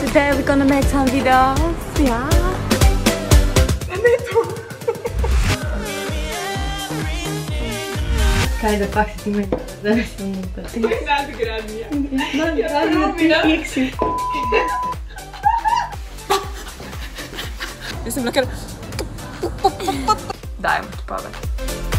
Today we're gonna make some videos. Ja. Kaj da pak si ti meni, da sem upati? Nadgradnja. No, ti keksi. Jaz sem bila kar... Dajem odpoved.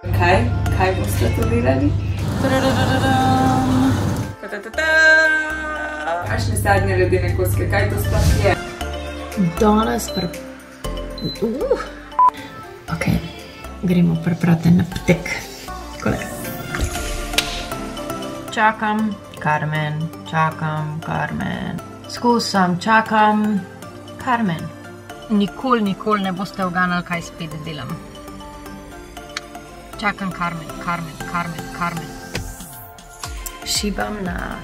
Kaj? Kaj boste to delali? Kakšne sadne ledene kocke, kaj to sploh je? Danes pr... Uh. Ok, gremo preprati na potek. Takole. Čakam, Carmen, čakam, Carmen. Skusam, čakam, Carmen. Nikoli, nikoli ne boste uganali, kaj spet delam. Čakam, Carmen, Carmen, Carmen, Carmen. Šibam na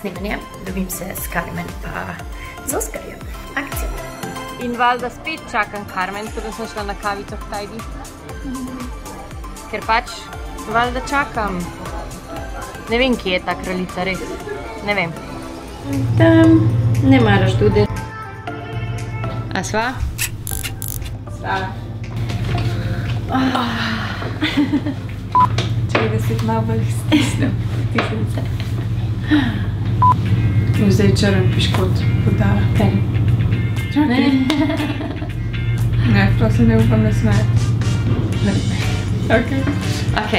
snemanje, dobim se s Carmen pa z Oskarjem. Akcija. In valjda spet čakam Carmen, tudi sem šla na kavico k Tajdi. Ker pač valjda čakam. Ne vem, kje je ta kraljica, res. Ne vem. Tam ne maraš tudi. A sva? Sva. Čakaj, da se malo bolj stisnem. Stisnem se. Zdaj črn piškot podala. Kaj? Čakaj. Ne, prav se ne upam nasmejati. Ok. Ok.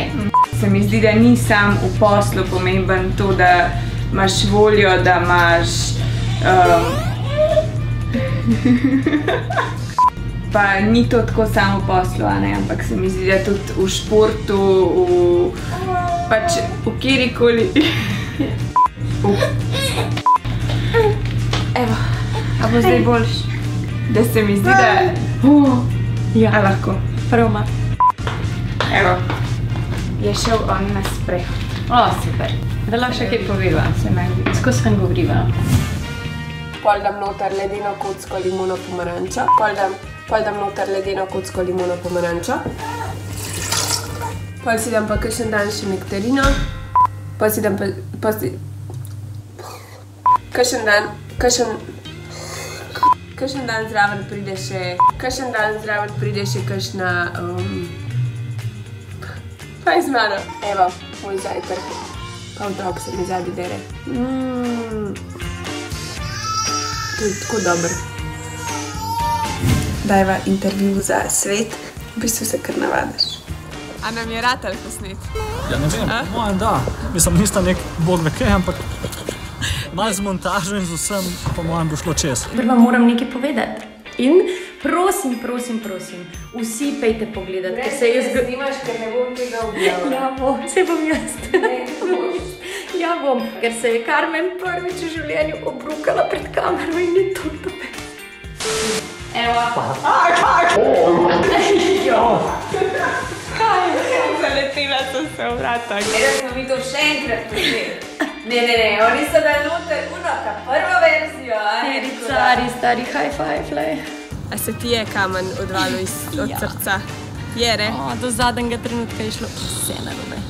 Se mi zdi, da ni sam v poslu pomemben to, da imaš voljo, da imaš... Um, pa ni to tako samo ne, ampak se mi zdi, da tudi v športu, v, pač v kjerikoli... v... Evo, a bo zdaj boljš? Da se mi zdi, da... Uh, ja, A lahko. proma. Evo, je šel on na sprehod. O, super. Da lahko še kaj poveva. Se meni zdi. Skozi sem govoriva. Pol dam noter ledeno kocko limono pomaranča, pol dam, pol dam noter ledeno kocko limono pomaranča, pol si dam pa kakšen dan še nektarino, pol si dam pa, pol si, kakšen dan, kakšen, kakšen dan zraven pride še, kakšen dan zraven pride še kakšna, um, pa iz mano, evo, moj zajtrk, pa otrok se mi zadnji dere. Mm. To je tako dober. Dajva intervju za svet, v bistvu se kar navadiš. A nam je ratal posnet? Ja, ne vem, po mojem, da. Mislim, nista nek bog ve kaj, ampak malo z montažo in z vsem, po mojem, bo šlo čez. Prvo moram nekaj povedati. In prosim, prosim, prosim, vsi pejte pogledat, ker se jaz... Snimaš, ker ne bom tega objavila. Ja, bom, se bom jaz. ja, bom, ker se je Carmen prvič v življenju obrukala pred kamero in ni to to Evo. Zaletela sem se v vrata. Da smo mi to še enkrat počeli. Ne, ne, ne, oni so dali noter uno, ta prvo verzijo, ne? Cari, stari high five, le. A se ti je kamen odvalil iz, od srca? Je, ne? O, do zadnjega trenutka je šlo vse narobe.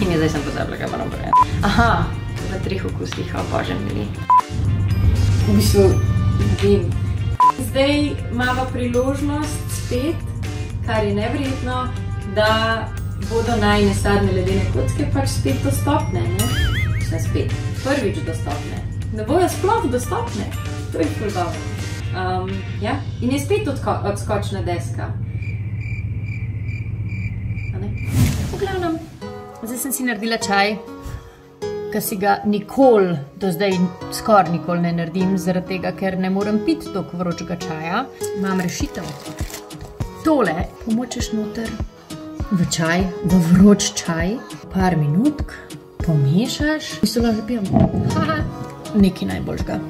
In je zdaj sem pozabila, kaj moram povedati. Aha, v treh okusih, o bože mili. V bistvu, vem. Zdaj imamo priložnost spet, kar je neverjetno, da bodo najne sadne ledene kocke pač spet dostopne, ne? Vse spet. Prvič dostopne. Ne bojo sploh dostopne. To je ful dobro. Ja, in je spet odskočna deska. A ne? V glavnem, zdaj sem si naredila čaj, ker si ga nikoli, do zdaj skoraj nikoli ne naredim, zaradi tega, ker ne morem piti toliko vročega čaja. Imam rešitev. Tole pomočeš noter v čaj, v vroč čaj, par minutk, pomešaš in se lahko pijemo. Haha, nekaj najboljšega.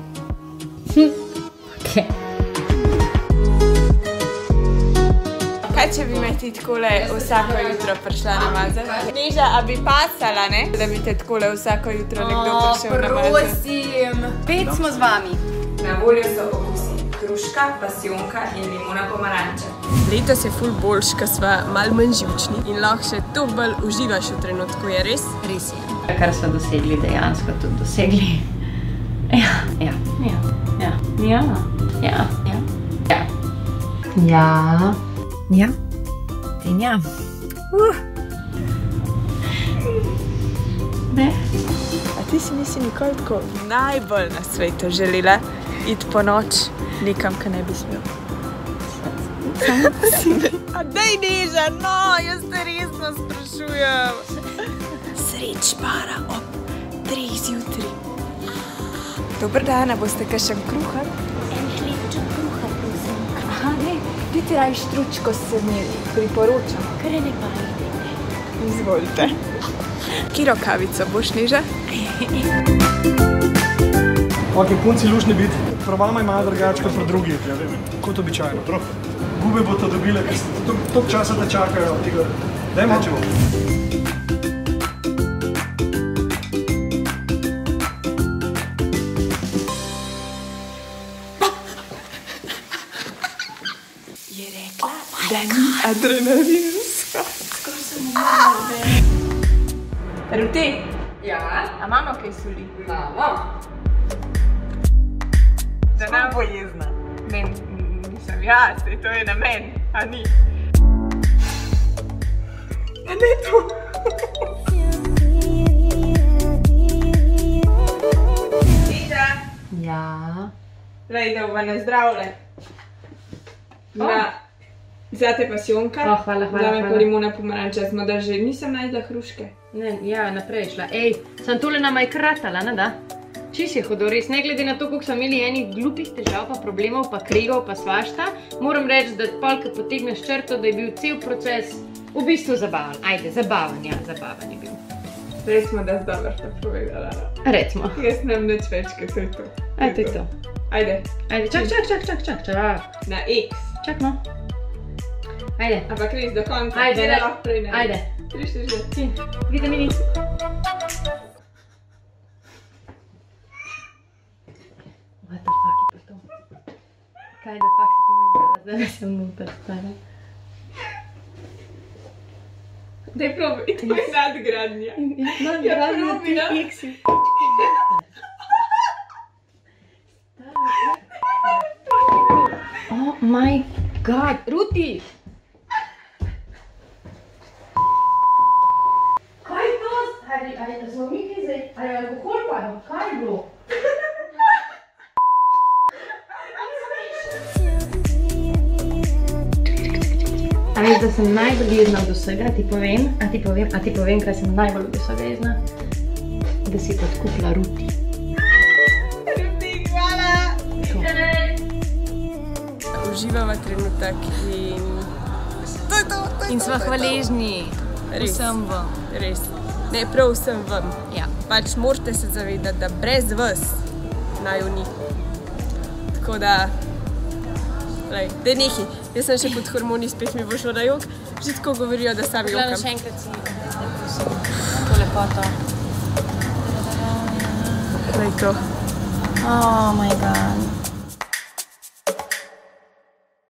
Hm. Okay. Kaj če bi me ti takole vsako jutro prišla namazati? Neža, a bi pasala, ne? Da bi te takole vsako jutro nekdo prišel namazati. prosim, pet smo z vami. Na voljo so okusi hruške, hruška, pasijonka in limona pomaranča. Letos je ful boljš, ker smo malo manj živčni in lahko še toliko bolj uživaš v trenutku, je res? Res je. Kar smo dosegli, dejansko tudi dosegli. Ja, ja, ja, ja, ja, ja, ja. Ja. Ja. Ja. In ja. Uh. Ne. A ti si nisi nikoli tako najbolj na svetu želela iti po noč nekam, kar ne bi smel? A daj niža, no, jaz te resno sprašujem. Sreč para ob treh zjutraj. Dober dan, boste kakšen kruha? Ti raj štručko se mi priporočam. Kar ne pa idete. Izvolite. Kiro kavico boš niža? Ok, punci lušni biti, pri vama je malo drugače kot pri drugih, ja kot običajno. Gube boste dobile, ker tok- toliko časa te čakajo, Igor. Dajmo. Adrenalinska. Ruti, Ja, a imamo kaj soli? imamo. Da ne bo jezna. Ne, nisem jaz, to je na meni, a ni. A ne to. Tita, Ja. lej, da bo na zdravle. Zate pasijonka. Oh, hvala, hvala, Zame pa hvala. limona pomaranča, smo da že nisem najdla hruške. Ne, ja, naprej je šla. Ej, sem tole nama je kratala, ne da? Čis je hudo, res, ne glede na to, koliko smo imeli enih glupih težav, pa problemov, pa krigov, pa svašta, moram reči, da polka potegneš črto, da je bil cel proces v bistvu zabaven. Ajde, zabaven, ja, zabaven je bil. Res smo da dobro to povedala. no. Recimo. Jaz ne vem nič več, to je to. Aj, to je to. Ajde, Ajde, čak, čak, čak, čak, čak, čak, na X. čak, no. Ajde. A pa Kris, do konca. Ajde, ne. Ajde. Ajde. Kriš, kriš, kriš. Vide mi. What the fuck je to? Kaj da fuck si ti meni dala, da sam lupa stara. Daj probaj, to je nadgradnja. Nadgradnja ti iksi. Oh my god, Ruti! Da sem najbolj jezna od vsega, ti povem, a ti povem, a ti povem, kaj sem najbolj od vsega jezna? Da si podkupila ruti. Ruti, hvala. Uživamo trenutek in To je to, to je In to, je to. hvaležni Res. vsem vam. Res. Ne, prav vsem vam. Ja. Pač morate se zavedati, da brez vas naj ni. Tako da, lej, da nehi. Jaz sem še pod hormoni, spet mi bo šlo na jog. Že tako govorijo, da sami Glavno jokam. še enkrat si prosim, to lepoto. Lej to. Oh my god.